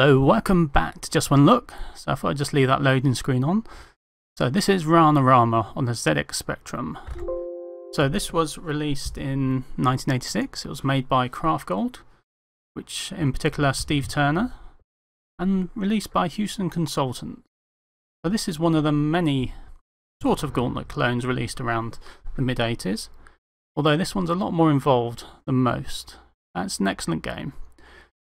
Hello, welcome back to Just One Look. So I thought I'd just leave that loading screen on. So this is Ranarama on the ZX Spectrum. So this was released in 1986. It was made by Craftgold, which in particular Steve Turner, and released by Hewson Consultant. So this is one of the many sort of Gauntlet clones released around the mid 80s, although this one's a lot more involved than most. It's an excellent game.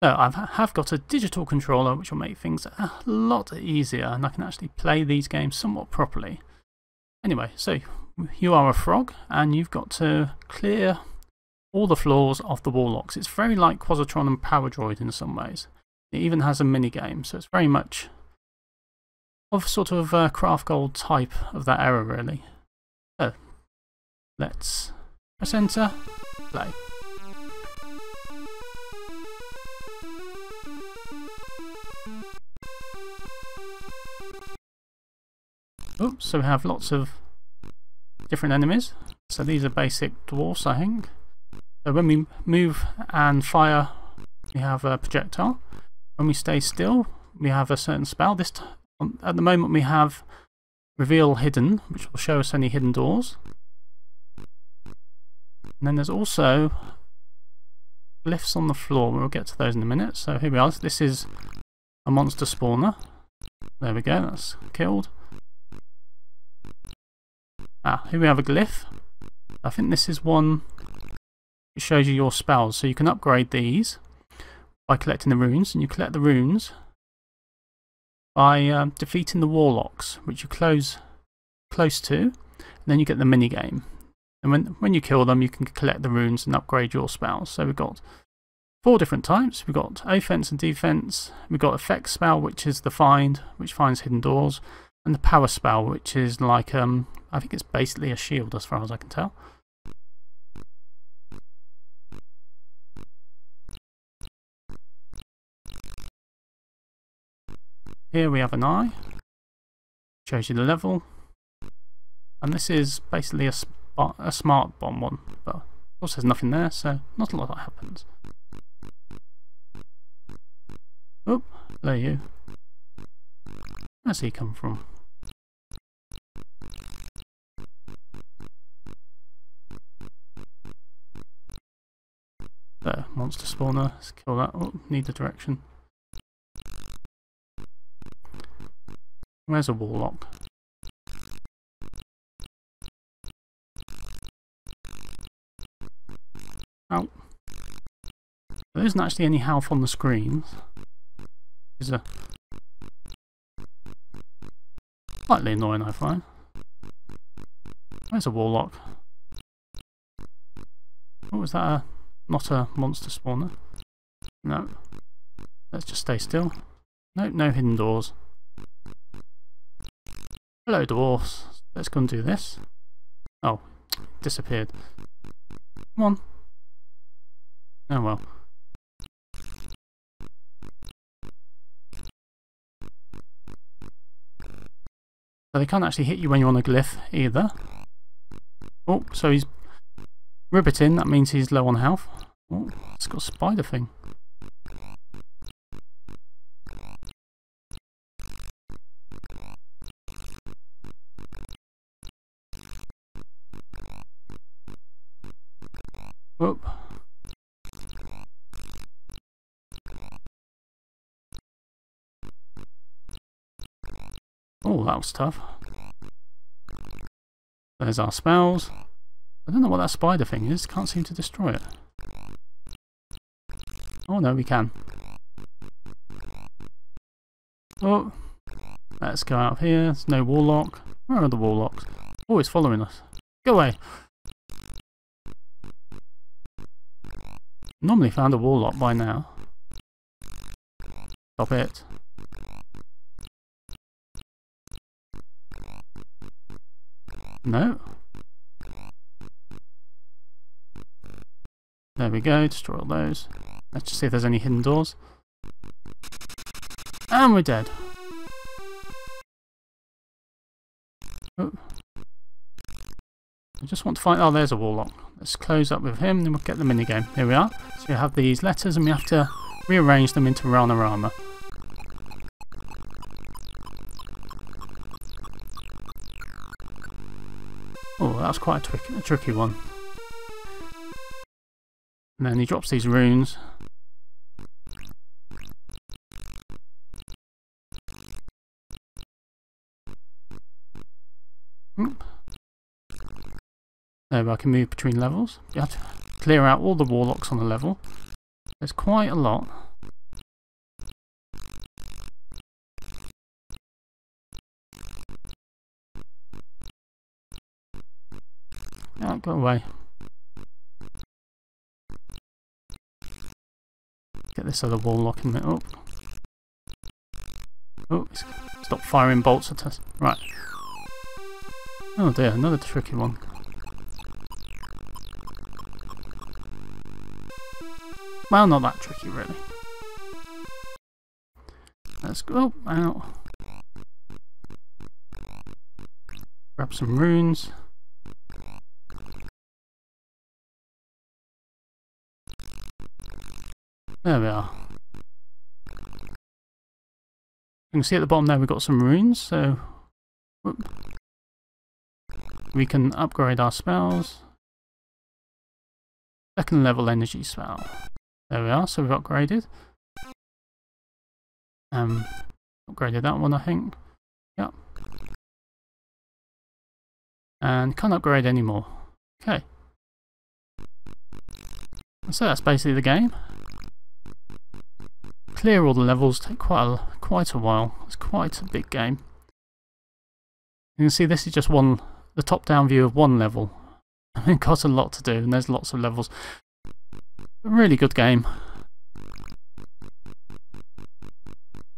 So I have got a digital controller which will make things a lot easier and I can actually play these games somewhat properly. Anyway, so you are a frog and you've got to clear all the floors of the warlocks. It's very like Quazatron and Paradroid in some ways. It even has a mini game, so it's very much of sort of uh, a Craftgold type of that era really. So let's press enter, play. Oops, so we have lots of different enemies. So these are basic dwarfs, I think. So when we move and fire, we have a projectile. When we stay still, we have a certain spell. This At the moment we have reveal hidden, which will show us any hidden doors. And then there's also glyphs on the floor. We'll get to those in a minute. So here we are. This is a monster spawner. There we go, that's killed. Ah, here we have a glyph. I think this is one that shows you your spells. So you can upgrade these by collecting the runes, and you collect the runes by um, defeating the warlocks, which you close close to, and then you get the mini game. And when when you kill them, you can collect the runes and upgrade your spells. So we've got four different types. We've got offense and defense. We've got effect spell, which is the find, which finds hidden doors, and the power spell, which is like um, I think it's basically a shield as far as I can tell. Here we have an eye, shows you the level, and this is basically a, a smart bomb one, but of course there's nothing there, so not a lot that happens. Oh, there you. Where's he come from? There, monster spawner. Let's kill that. Oh, need the direction. Where's a warlock? Oh. There isn't actually any health on the screens. Is a slightly annoying I find. Where's a warlock? What was that? A not a monster spawner. No. Let's just stay still. Nope, no hidden doors. Hello, dwarfs. Let's go and do this. Oh, disappeared. Come on. Oh well. So they can't actually hit you when you're on a glyph either. Oh, so he's Ribbiting, that means he's low on health. Oh, it's got a spider thing. Whoop. Oh, that was tough. There's our spells. I don't know what that spider thing is. Can't seem to destroy it. Oh no, we can. Oh, let's go out of here. There's no warlock. Where are the warlocks? Oh, it's following us. Go away. Normally found a warlock by now. Stop it. No. There we go, destroy all those. Let's just see if there's any hidden doors. And we're dead. Oh. I just want to find... Oh, there's a warlock. Let's close up with him, then we'll get the minigame. Here we are. So you have these letters, and we have to rearrange them into Ranarama. Oh, that's quite a, a tricky one. And then he drops these runes. There, I can move between levels. You have to clear out all the warlocks on the level. There's quite a lot. Yeah, go away. This other wall locking there. up. Oh, stop firing bolts at us. Right. Oh dear, another tricky one. Well, not that tricky, really. Let's go out. Grab some runes. There we are. You can see at the bottom there we've got some runes, so whoop. we can upgrade our spells. Second level energy spell. There we are, so we've upgraded. Um, upgraded that one, I think. Yep. And can't upgrade anymore. Okay. So that's basically the game. Clear all the levels take quite a, quite a while. It's quite a big game. You can see this is just one, the top-down view of one level. It got a lot to do, and there's lots of levels. A really good game.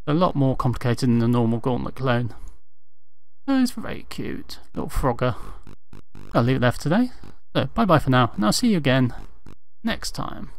A lot more complicated than the normal Gauntlet clone. Oh, it's very cute. Little Frogger. I'll leave it there for today. So, bye bye for now, and I'll see you again next time.